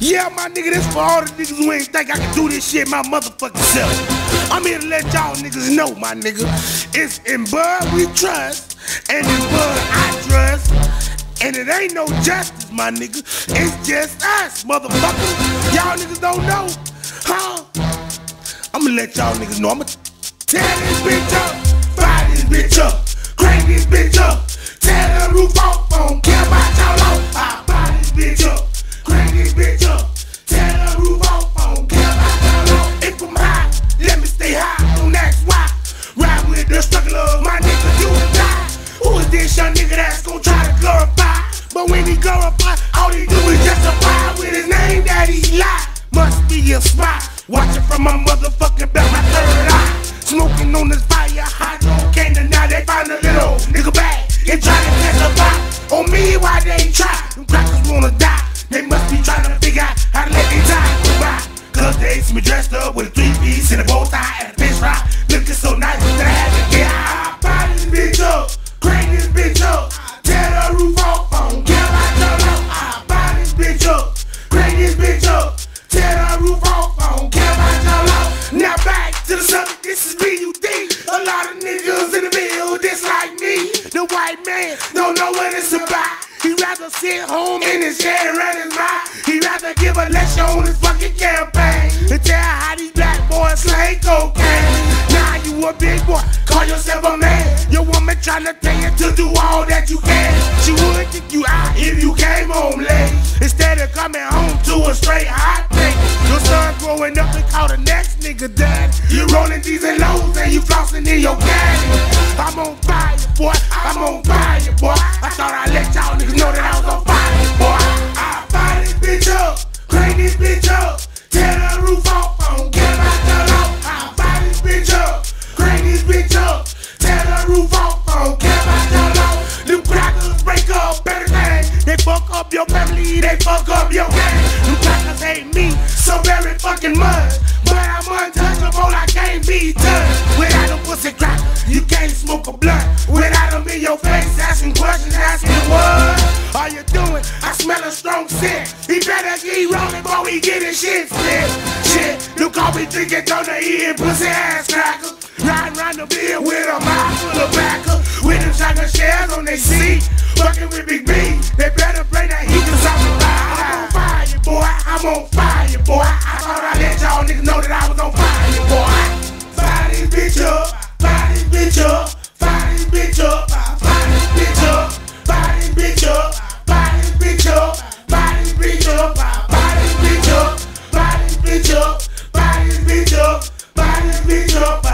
Yeah, my nigga, this for all the niggas who ain't think I can do this shit my motherfucking self. I'm here to let y'all niggas know, my nigga. It's in Bud we trust, and in Bud I trust. And it ain't no justice, my nigga. It's just us, motherfucker. Y'all niggas don't know, huh? I'ma let y'all niggas know. I'ma tear this bitch up, Ride with the struggle of my nigga, you die. Who is this young nigga that's gonna try to glorify? But when he glorify, all he do is justify with his name that he lie. Must be a spy. Watching from my motherfucking back, my third eye. Smoking on this fire, hydro can't deny they find a little nigga back and try to testify on me why they try. Them crackers wanna die. They must be trying to figure out how to let their time go. Cause they see me dressed up with a three piece and a bow tie white man don't know what it's about. He rather sit home in his chair and run his mouth. He rather give a lecture on his fucking campaign. And tell how these black boys slang cocaine. Now you a big boy, call yourself a man. Your woman tryna tell you to do all that you can. She would kick you out if you came home late. Instead of coming home to a straight hot plate. Your son growing up and call the next nigga dad. You rolling these and lows and you flossing in your caddy. Boy. I'm on fire, boy. I thought I'd let y'all niggas know that I was on fire, boy. I fire this bitch up, crank this bitch up, tear the roof off. I don't care about the law. I fire this bitch up, crank this bitch up, tear the roof off. I don't care about the law. Them crackers break up everything. They fuck up your family, they fuck up your gang. Them crackers hate me so very fucking much. asking questions, asking what are you doing? I smell a strong scent. He better keep rolling before he get his shit spit. Shit, look how me drinking donut, eating pussy ass cracker. Riding round the bill with a mouth full of backer. With them shotgun shells on their seat. Fucking with Big B. They better bring that heat cause I'm alive. I'm on fire, boy. I'm on fire, boy. I thought I let y'all niggas know that I was on fire, boy. Fire this bitch up. me up.